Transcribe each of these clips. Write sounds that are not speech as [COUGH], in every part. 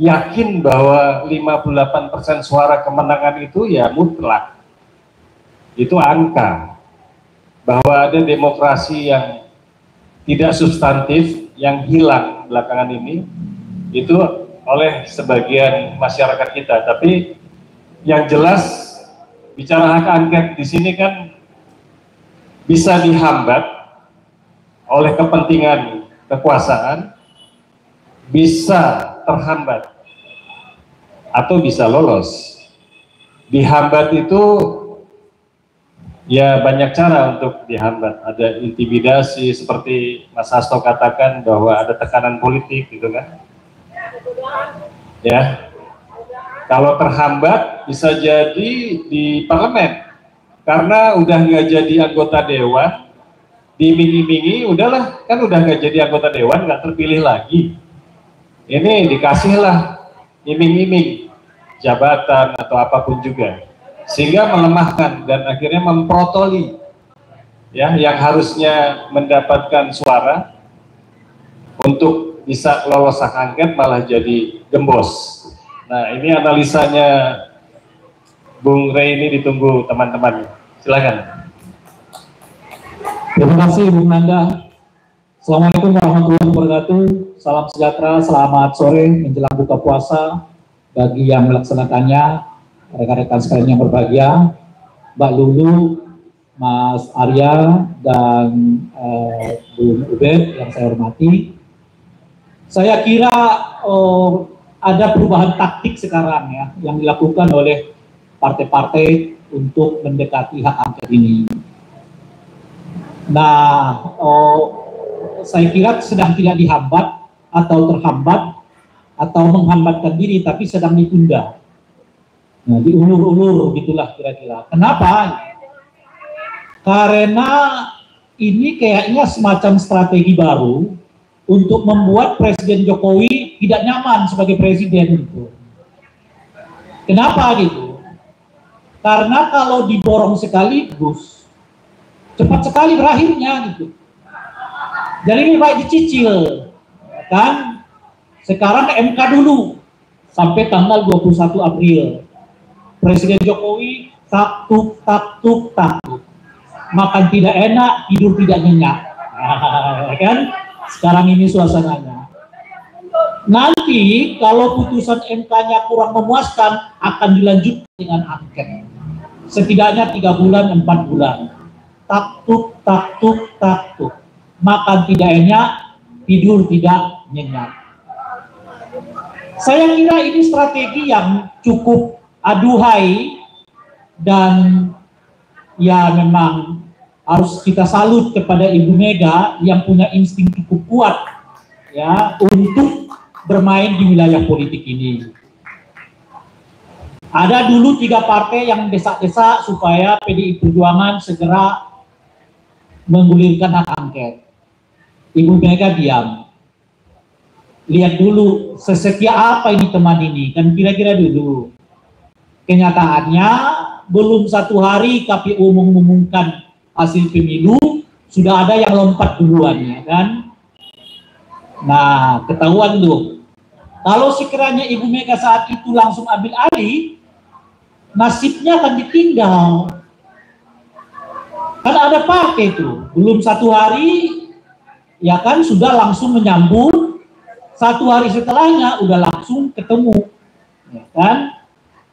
yakin bahwa 58% suara kemenangan itu ya mutlak. Itu angka. Bahwa ada demokrasi yang tidak substantif, yang hilang belakangan ini, itu oleh sebagian masyarakat kita. Tapi yang jelas bicara hak angket di sini kan bisa dihambat oleh kepentingan kekuasaan, bisa terhambat atau bisa lolos. Dihambat itu ya banyak cara untuk dihambat. Ada intimidasi seperti Mas Hasto katakan bahwa ada tekanan politik gitu kan. Ya. Kalau terhambat bisa jadi di parlemen karena udah nggak jadi anggota dewan dimingi-mingi udahlah kan udah nggak jadi anggota dewan nggak terpilih lagi ini dikasihlah iming-iming jabatan atau apa pun juga sehingga melemahkan dan akhirnya memprotoli ya yang harusnya mendapatkan suara untuk bisa lolos hak angket malah jadi gembos. Nah ini analisanya Bung Rey ini ditunggu teman-teman. Silakan. Terima kasih Bung Nanda. Assalamualaikum warahmatullahi wabarakatuh. Salam sejahtera, selamat sore menjelang buka puasa bagi yang melaksanakannya, rekan-rekan sekalian yang berbahagia, Mbak Lulu, Mas Arya, dan uh, Bung Ubed yang saya hormati. Saya kira uh, ada perubahan taktik sekarang ya yang dilakukan oleh partai-partai untuk mendekati hak angket ini. Nah, uh, saya kira sedang tidak dihambat atau terhambat atau menghambatkan diri tapi sedang ditunda. Nah, diulur-ulur gitulah kira-kira. Kenapa? Karena ini kayaknya semacam strategi baru untuk membuat Presiden Jokowi tidak nyaman sebagai presiden gitu. Kenapa gitu? Karena kalau diborong sekaligus cepat sekali berakhirnya gitu. Jadi ini baik dicicil, kan? Sekarang MK dulu sampai tanggal 21 April. Presiden Jokowi taktuk taktuk taktuk. Makan tidak enak, tidur tidak nyenyak. Nah, [LAUGHS] kan? Sekarang ini suasananya. Nanti kalau putusan MK-nya kurang memuaskan akan dilanjutkan dengan angket. Setidaknya tiga bulan, empat bulan. Taktuk, taktuk, taktuk makan tidak enak, tidur tidak nyenyak. Saya kira ini strategi yang cukup aduhai dan ya memang harus kita salut kepada Ibu Mega yang punya insting cukup kuat ya untuk bermain di wilayah politik ini. Ada dulu tiga partai yang desak-desak supaya PDI Perjuangan segera menggulirkan hak angket. Ibu Mega diam. Lihat dulu sesetia apa ini teman ini, kan kira-kira dulu. Kenyataannya belum satu hari KPU mengumumkan hasil pemilu, sudah ada yang lompat duluan ya kan. Nah, ketahuan tuh. Kalau sekiranya Ibu Mega saat itu langsung ambil alih, nasibnya akan ditinggal. Kan ada partai itu, belum satu hari ya kan sudah langsung menyambut satu hari setelahnya udah langsung ketemu. Ya kan?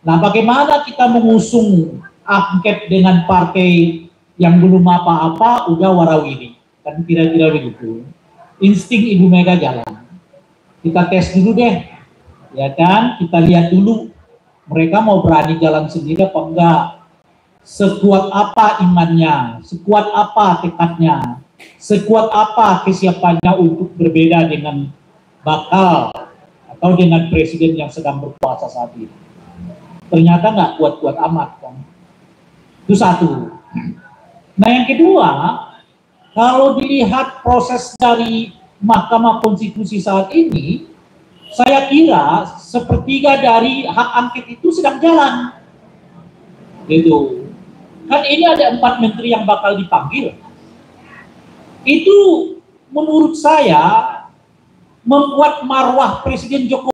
Nah bagaimana kita mengusung angket dengan partai yang belum apa-apa udah warawiri? Kan kira-kira begitu. Insting ibu mega jalan. Kita tes dulu deh. Ya kan? Kita lihat dulu. Mereka mau berani jalan sendiri apa enggak? Sekuat apa imannya? Sekuat apa tekadnya sekuat apa kesiapannya untuk berbeda dengan bakal atau dengan presiden yang sedang berkuasa saat ini. Ternyata nggak kuat-kuat amat kan. Itu satu. Nah yang kedua, kalau dilihat proses dari Mahkamah Konstitusi saat ini, saya kira sepertiga dari hak angket itu sedang jalan. Gitu. Kan ini ada empat menteri yang bakal dipanggil itu menurut saya membuat marwah Presiden Jokowi